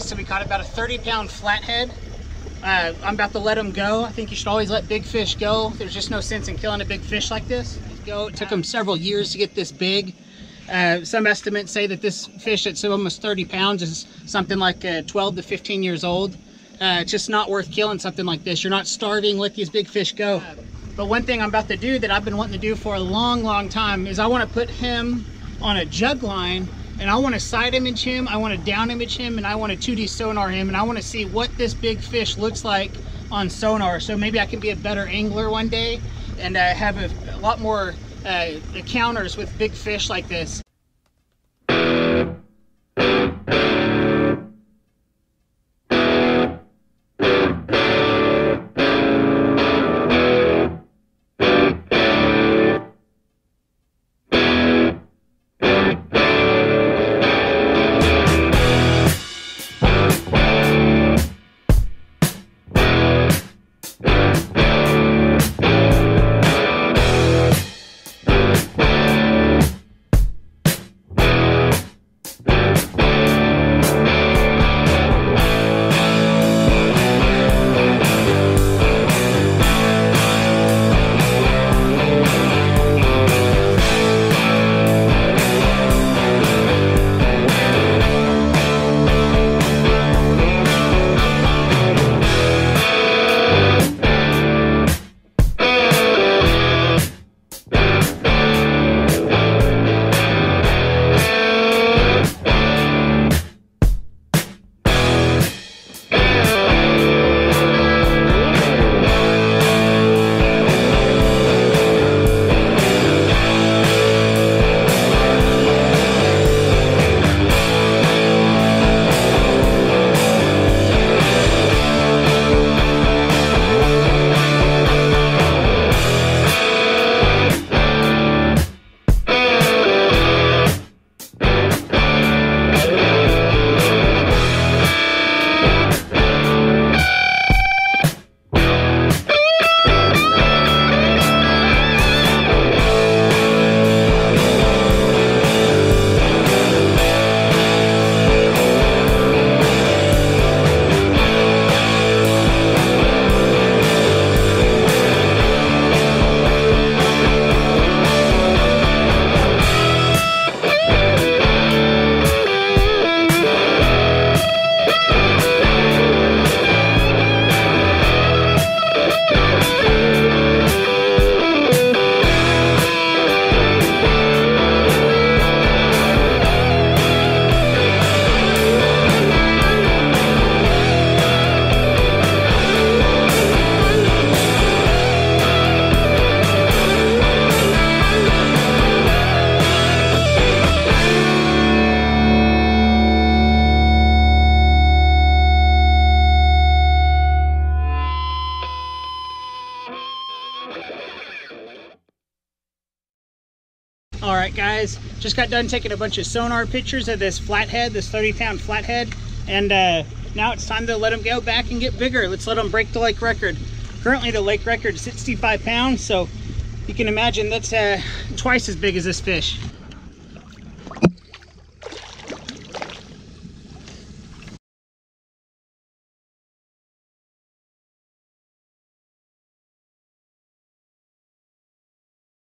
so we caught about a 30 pound flathead. Uh, I'm about to let him go. I think you should always let big fish go. There's just no sense in killing a big fish like this. Go. It took him several years to get this big. Uh, some estimates say that this fish that's almost 30 pounds is something like uh, 12 to 15 years old. Uh, it's just not worth killing something like this. You're not starving, let these big fish go. But one thing I'm about to do that I've been wanting to do for a long, long time is I want to put him on a jug line and I want to side image him, I want to down image him, and I want to 2D sonar him, and I want to see what this big fish looks like on sonar. So maybe I can be a better angler one day and uh, have a, a, lot more uh, encounters with big fish like this. All right, guys, just got done taking a bunch of sonar pictures of this flathead, this 30 pound flathead. And uh, now it's time to let him go back and get bigger. Let's let him break the lake record. Currently the lake record is 65 pounds. So you can imagine that's uh, twice as big as this fish.